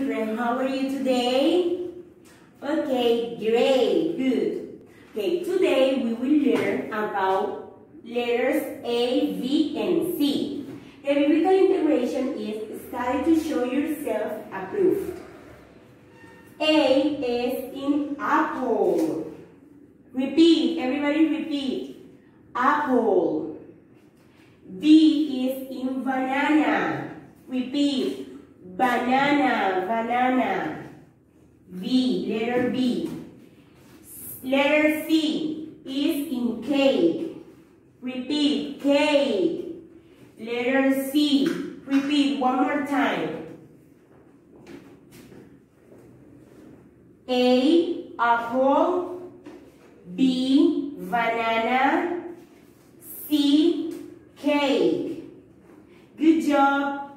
children, how are you today? Okay, great, good. Okay, today we will learn about letters A, V, and C. The biblical integration is study to show yourself approved. A is in apple. Repeat, everybody repeat. Apple. B is in banana. Repeat. Banana, banana. B, letter B. Letter C is in cake. Repeat, cake. Letter C. Repeat one more time. A, apple. B, banana. C, cake. Good job.